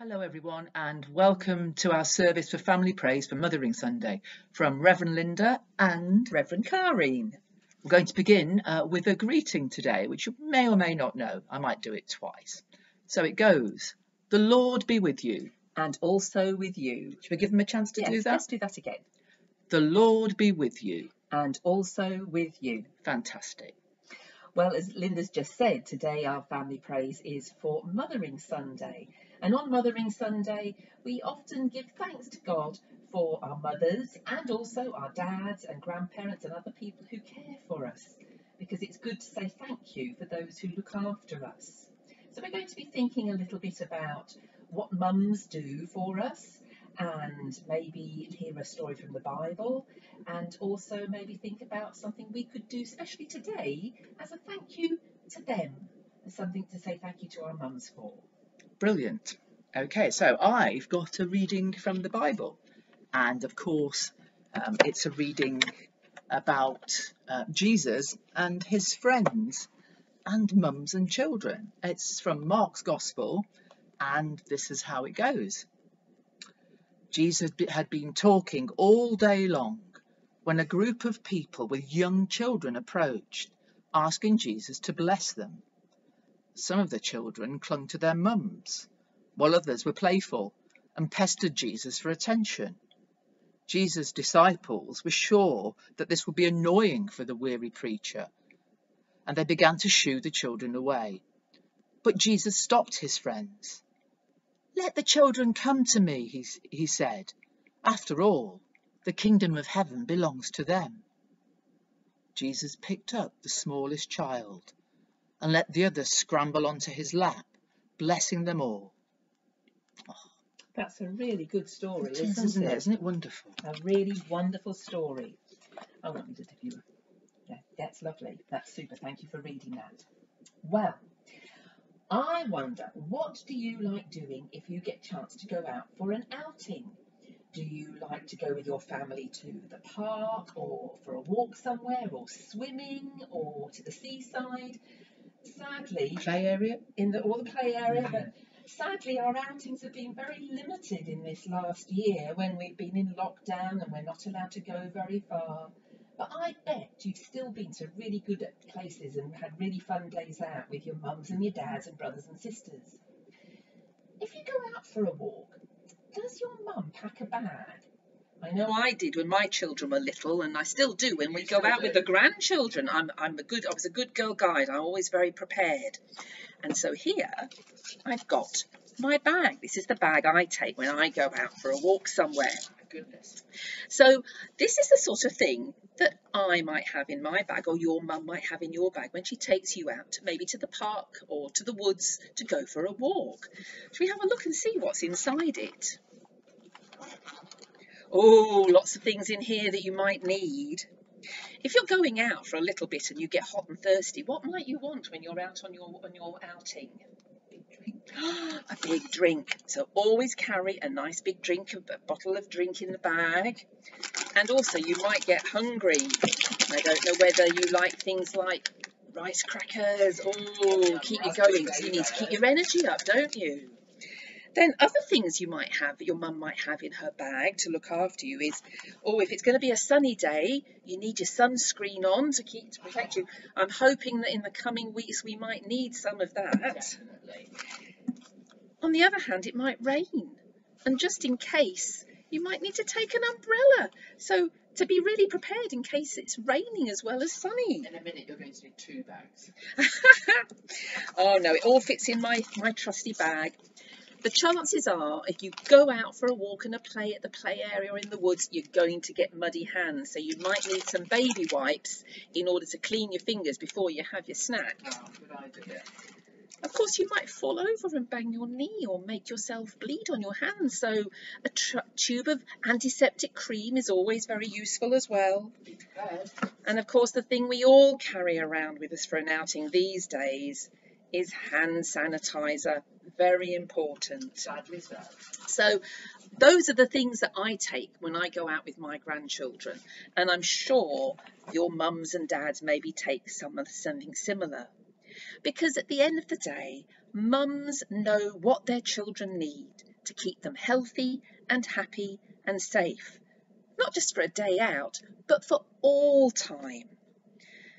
Hello, everyone, and welcome to our service for Family Praise for Mothering Sunday from Reverend Linda and Reverend Kareen. We're going to begin uh, with a greeting today, which you may or may not know. I might do it twice. So it goes The Lord be with you. And also with you. Should we give them a chance to yes, do that? Let's do that again. The Lord be with you. And also with you. Fantastic. Well, as Linda's just said, today our family praise is for Mothering Sunday. And on Mothering Sunday, we often give thanks to God for our mothers and also our dads and grandparents and other people who care for us, because it's good to say thank you for those who look after us. So we're going to be thinking a little bit about what mums do for us and maybe hear a story from the Bible and also maybe think about something we could do, especially today, as a thank you to them, as something to say thank you to our mums for. Brilliant. Okay, so I've got a reading from the Bible, and of course, um, it's a reading about uh, Jesus and his friends and mums and children. It's from Mark's Gospel, and this is how it goes. Jesus had been talking all day long when a group of people with young children approached, asking Jesus to bless them. Some of the children clung to their mums, while others were playful and pestered Jesus for attention. Jesus' disciples were sure that this would be annoying for the weary preacher, and they began to shoo the children away. But Jesus stopped his friends. Let the children come to me, he, he said. After all, the kingdom of heaven belongs to them. Jesus picked up the smallest child and let the others scramble onto his lap, blessing them all. Oh, that's a really good story, it is, isn't, it? it? Isn't it wonderful? A really wonderful story. I want you to you. Yeah, that's lovely. That's super. Thank you for reading that. Well, I wonder, what do you like doing if you get a chance to go out for an outing? Do you like to go with your family to the park or for a walk somewhere or swimming or to the seaside? Sadly, play area in the or the play area, but sadly our outings have been very limited in this last year when we've been in lockdown and we're not allowed to go very far. But I bet you've still been to really good places and had really fun days out with your mums and your dads and brothers and sisters. If you go out for a walk, does your mum pack a bag? I know I did when my children were little, and I still do when we go out with the grandchildren. I'm, I'm a good, I was a good girl guide. I'm always very prepared. And so here I've got my bag. This is the bag I take when I go out for a walk somewhere. Goodness. So this is the sort of thing that I might have in my bag or your mum might have in your bag when she takes you out, maybe to the park or to the woods to go for a walk. Should we have a look and see what's inside it? Oh, lots of things in here that you might need. If you're going out for a little bit and you get hot and thirsty, what might you want when you're out on your on your outing? a big drink. So always carry a nice big drink, a bottle of drink in the bag. And also you might get hungry. I don't know whether you like things like rice crackers. Oh, keep you going you need to keep your energy up, don't you? Then other things you might have, your mum might have in her bag to look after you is, oh, if it's going to be a sunny day, you need your sunscreen on to keep to protect you. I'm hoping that in the coming weeks we might need some of that. Definitely. On the other hand, it might rain, and just in case, you might need to take an umbrella. So to be really prepared in case it's raining as well as sunny. In a minute, you're going to need two bags. oh no, it all fits in my, my trusty bag. The chances are, if you go out for a walk and a play at the play area or in the woods, you're going to get muddy hands. So you might need some baby wipes in order to clean your fingers before you have your snack. Oh. Of course, you might fall over and bang your knee or make yourself bleed on your hands, so a tube of antiseptic cream is always very useful as well. And of course, the thing we all carry around with us for an outing these days is hand sanitizer. Very important. So those are the things that I take when I go out with my grandchildren. And I'm sure your mums and dads maybe take some of something similar because at the end of the day, mums know what their children need to keep them healthy and happy and safe, not just for a day out, but for all time.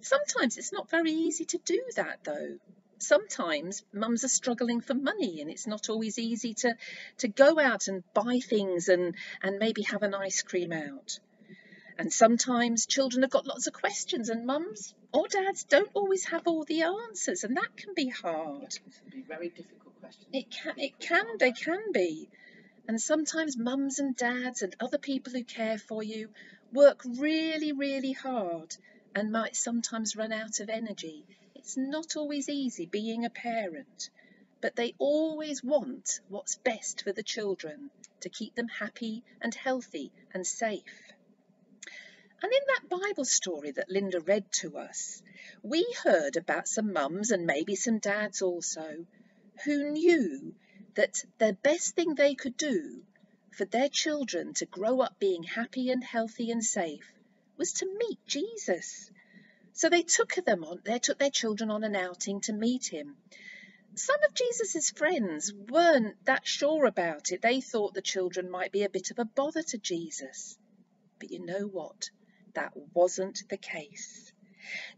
Sometimes it's not very easy to do that though. Sometimes mums are struggling for money and it's not always easy to, to go out and buy things and, and maybe have an ice cream out. And sometimes children have got lots of questions and mums or dads don't always have all the answers and that can be hard. It can be very difficult questions. It can, it can, they can be. And sometimes mums and dads and other people who care for you work really, really hard and might sometimes run out of energy. It's not always easy being a parent, but they always want what's best for the children to keep them happy and healthy and safe. And in that Bible story that Linda read to us, we heard about some mums and maybe some dads also who knew that the best thing they could do for their children to grow up being happy and healthy and safe was to meet Jesus. So they took them on, they took their children on an outing to meet him. Some of Jesus's friends weren't that sure about it. They thought the children might be a bit of a bother to Jesus. But you know what? That wasn't the case.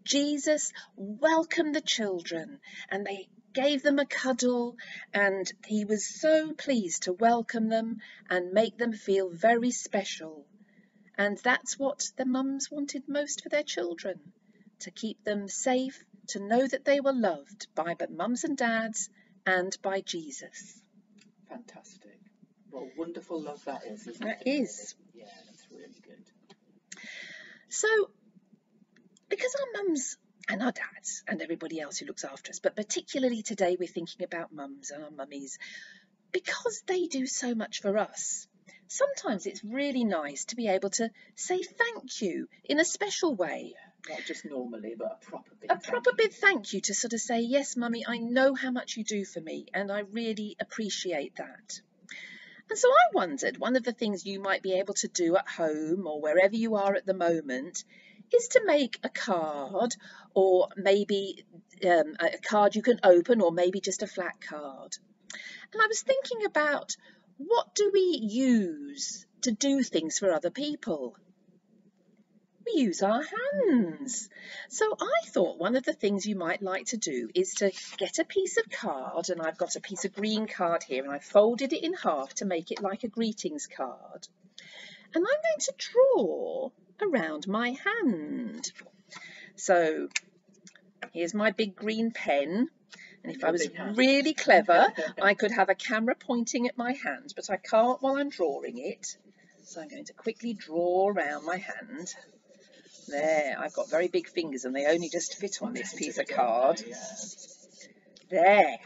Jesus welcomed the children and they gave them a cuddle and he was so pleased to welcome them and make them feel very special. And that's what the mums wanted most for their children to keep them safe, to know that they were loved by but mums and dads and by Jesus. Fantastic. What a wonderful love that is, isn't That it? is. Yeah, that's really good. So, because our mums and our dads and everybody else who looks after us, but particularly today we're thinking about mums and our mummies, because they do so much for us. Sometimes it's really nice to be able to say thank you in a special way. Not just normally, but a proper big A thank proper you. big thank you to sort of say, Yes, mummy, I know how much you do for me, and I really appreciate that. And so I wondered, one of the things you might be able to do at home or wherever you are at the moment is to make a card or maybe um, a card you can open or maybe just a flat card. And I was thinking about what do we use to do things for other people? We use our hands. So I thought one of the things you might like to do is to get a piece of card, and I've got a piece of green card here, and I folded it in half to make it like a greetings card. And I'm going to draw around my hand. So here's my big green pen. And if I was really clever, I could have a camera pointing at my hand, but I can't while I'm drawing it. So I'm going to quickly draw around my hand. There, I've got very big fingers and they only just fit on this piece of card. There.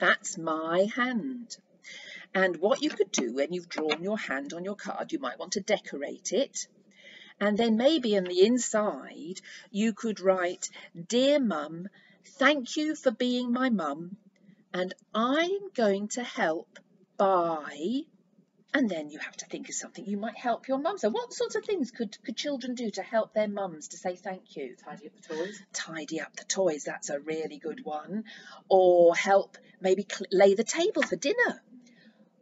That's my hand. And what you could do when you've drawn your hand on your card, you might want to decorate it. And then maybe on the inside, you could write, Dear Mum, thank you for being my mum, and I'm going to help by. And then you have to think of something you might help your mum. So, what sorts of things could, could children do to help their mums to say thank you? Tidy up the toys. tidy up the toys, that's a really good one. Or help maybe lay the table for dinner.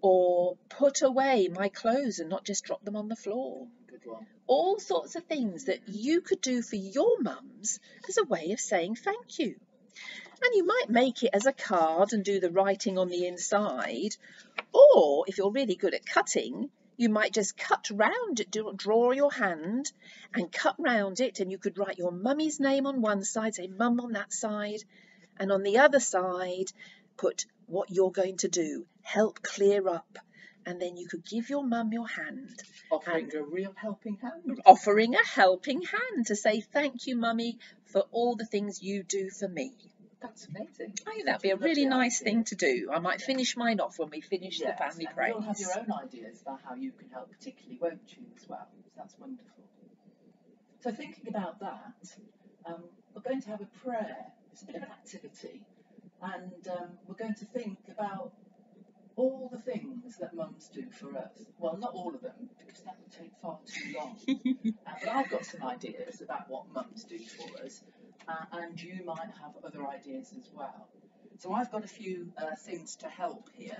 Or put away my clothes and not just drop them on the floor. Good one. All sorts of things that you could do for your mums as a way of saying thank you. And you might make it as a card and do the writing on the inside. Or if you're really good at cutting, you might just cut round it, draw your hand and cut round it, and you could write your mummy's name on one side, say mum on that side, and on the other side, put what you're going to do, help clear up, and then you could give your mum your hand, Offering a real helping hand. offering a helping hand to say thank you, mummy, for all the things you do for me. That's amazing. I think that'd be a really nice idea. thing to do. I might finish mine off when we finish Yes, the family praise. You'll have your own ideas about how you can help, particularly, won't you, as well? So that's wonderful. So thinking about that, um, we're going to have a prayer. It's a bit of an activity, and um, we're going to think about all the things that mums do for us. Well, not all of them, because that would take far too long. uh, but I've got some ideas about what mums do for us, uh, and you might have other ideas as well. So I've got a few uh, things to help here.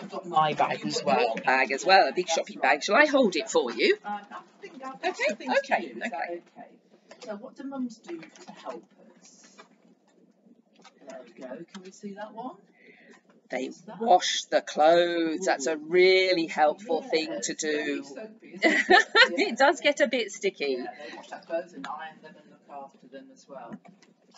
I've got my bag as well. Bag as well, a big That's shopping right. bag. Shall I hold it for you? Uh, I think I've got Okay, some things to okay, do. Is that okay. okay? So what do mums do to help us? There we go. Can we see that one? They that? wash the clothes. That's a really helpful Yeah, thing to do. soapy, it? Yeah. it does get a bit sticky. Yeah, they wash their clothes and iron them and after them as well.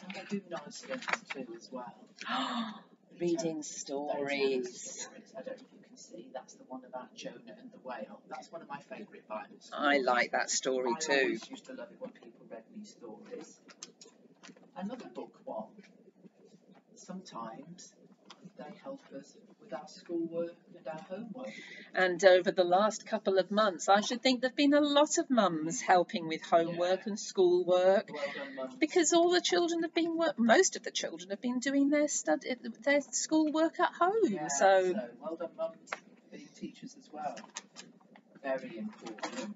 And they do nice things too as well. Reading stories. stories. I don't know if you can see. That's the one about Jonah and the whale. That's one of my favourite Bible stories. I like that story I too. I used to love it when people read me stories. Another book one. Sometimes they help us with our schoolwork and our homework. And over the last couple of months, I should think there've been a lot of mums helping with homework Yeah. and schoolwork. Well done. Because all the children have been work, most of the children have been doing their stud, their schoolwork at home. Yeah, so well done, mums, being teachers as well. Very important. Can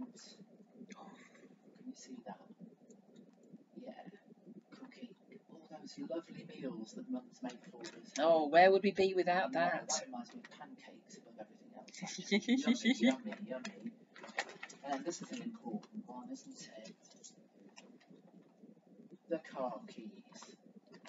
you see that? Yeah. Cooking. Those lovely meals that mums make for us. oh, where would we be without that? That reminds me of pancakes above everything else. yummy, yummy, yummy. And this is an important one, isn't it? The car keys.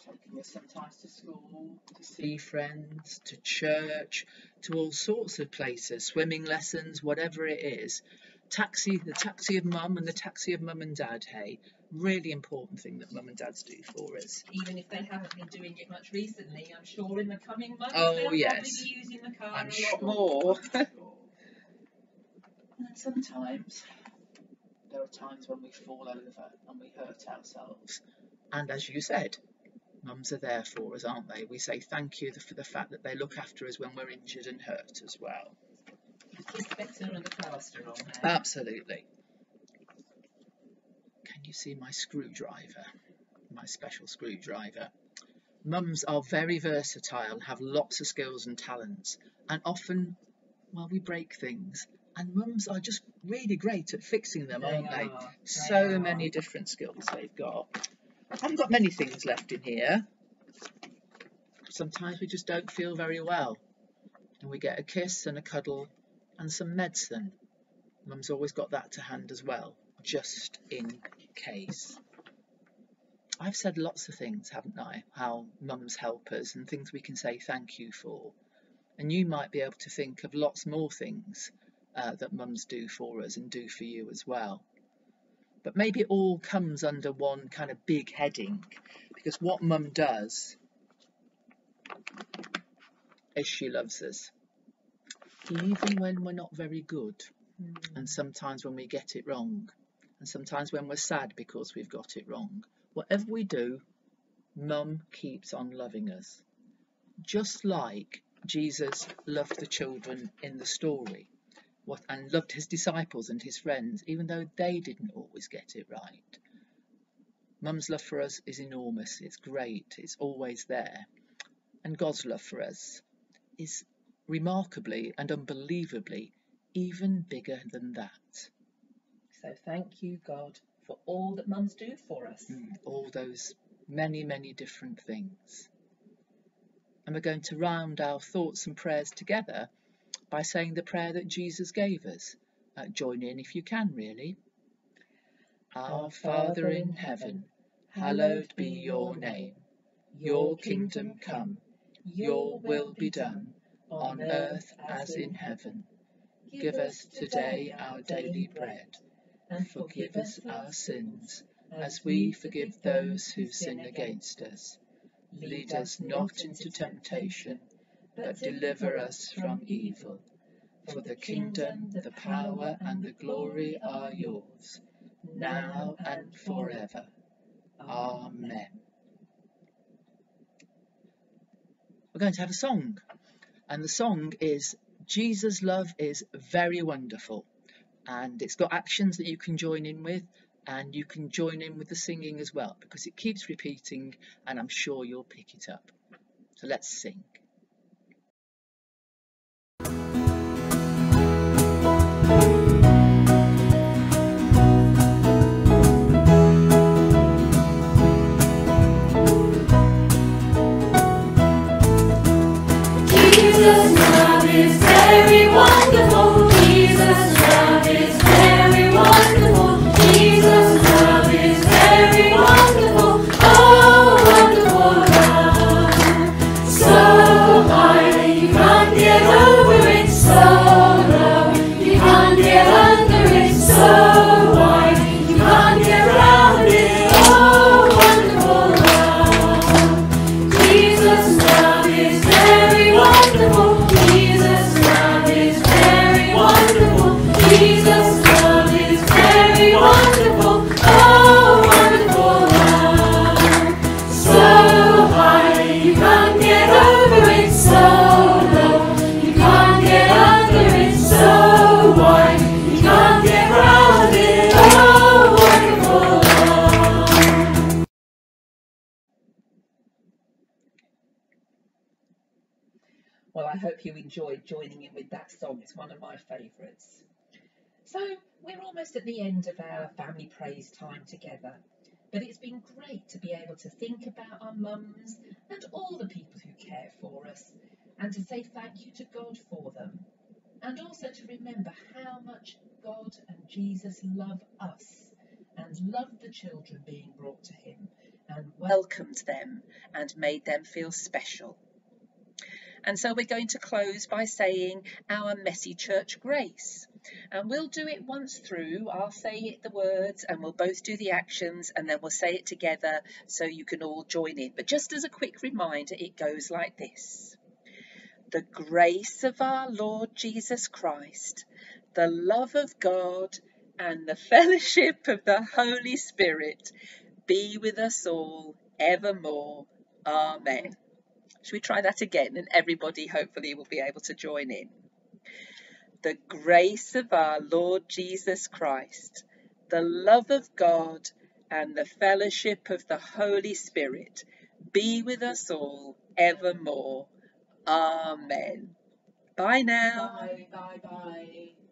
Taking us sometimes to school, to see friends, to church, to all sorts of places, swimming lessons, whatever it is. Taxi, the taxi of mum and the taxi of mum and dad, hey. Really important thing that mum and dads do for us. Even if they haven't been doing it much recently, I'm sure in the coming months Oh, they'll yes. probably be using the car I'm a sure. lot more. and sometimes there are times when we fall over and we hurt ourselves. And as you said, mums are there for us, aren't they? We say thank you for the fact that they look after us when we're injured and hurt as well. It's better and the plaster on there. Absolutely. Can you see my screwdriver? My special screwdriver. Mums are very versatile, have lots of skills and talents, and often, well, we break things. And mums are just really great at fixing them, They aren't they? are, they So are. many different skills they've got. I haven't got many things left in here. Sometimes we just don't feel very well. And we get a kiss and a cuddle and some medicine. Mum's always got that to hand as well, just in case. I've said lots of things, haven't I? How mums help us and things we can say thank you for. And you might be able to think of lots more things uh, that mums do for us and do for you as well. But maybe it all comes under one kind of big heading because what mum does is she loves us. Even when we're not very good, hmm. and sometimes when we get it wrong, and sometimes when we're sad because we've got it wrong. Whatever we do, Mum keeps on loving us. Just like Jesus loved the children in the story what, and loved his disciples and his friends, even though they didn't always get it right. Mum's love for us is enormous, it's great, it's always there. And God's love for us is remarkably and unbelievably even bigger than that. So thank you, God, for all that mums do for us. Mm, all those many, many different things. And we're going to round our thoughts and prayers together by saying the prayer that Jesus gave us. Uh, join in if you can, really. Our Father in heaven, hallowed be your name. Your kingdom come, your will be done, on earth as in heaven. Give us today our daily bread, and forgive us our sins, as we forgive those who sin against us. Lead us not into temptation, but deliver us from evil. For the kingdom, the power, and the glory are yours, now and forever. Amen. We're going to have a song, and the song is Jesus' Love is Very Wonderful. And it's got actions that you can join in with, and you can join in with the singing as well, because it keeps repeating, and I'm sure you'll pick it up. So let's sing. Enjoyed joining in with that song. It's one of my favourites. So, we're almost at the end of our family praise time together. But it's been great to be able to think about our mums and all the people who care for us and to say thank you to God for them. And also to remember how much God and Jesus love us and love the children being brought to Him and welcomed them and made them feel special. And so we're going to close by saying our messy church grace. And we'll do it once through. I'll say the words and we'll both do the actions and then we'll say it together so you can all join in. But just as a quick reminder, it goes like this. The grace of our Lord Jesus Christ, the love of God and the fellowship of the Holy Spirit be with us all evermore. Amen. Shall we try that again? And everybody hopefully will be able to join in. The grace of our Lord Jesus Christ, the love of God, and the fellowship of the Holy Spirit be with us all evermore. Amen. Bye now. Bye, bye, bye.